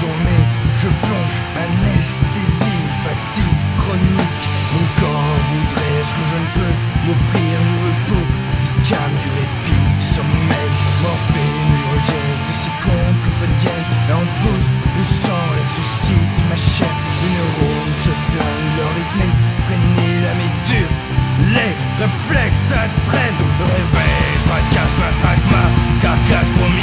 journée, je plonge, anesthésie, fatigue chronique. Mon corps voudrait que je ne peux m'offrir du repos, du calme, du répit, du sommeil. Morphine, je rejette de ces contrefeudiennes, et en pause, le sang, la suscite ma chair. Les neurones se flamment, leur rythme freiner la médure. Les réflexes attraient, le réveil, fracasse, matraque, ma carcasse promis.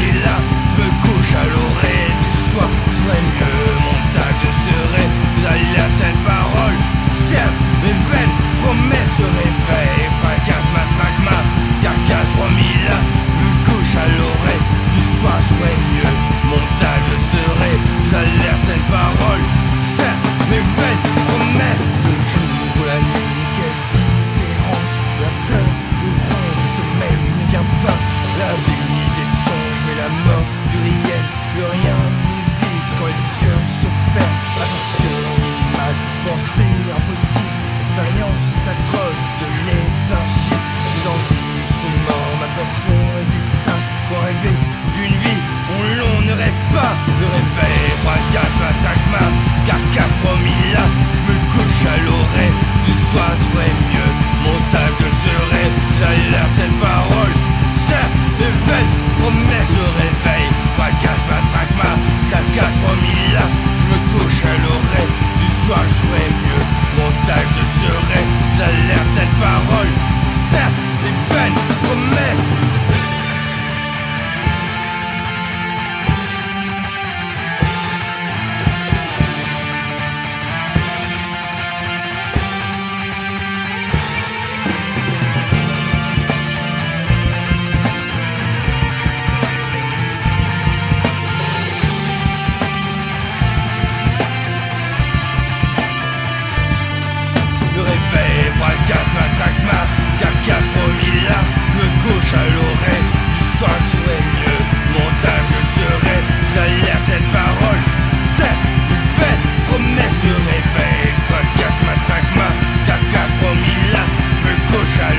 Ihre Welt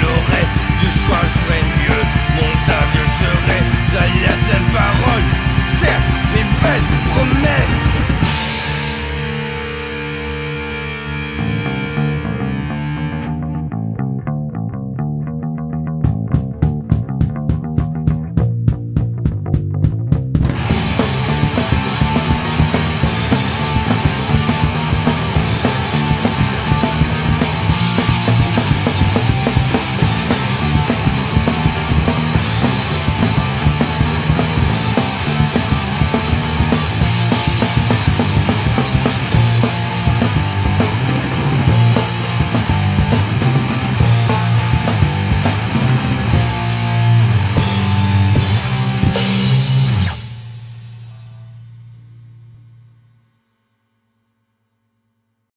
l'aurait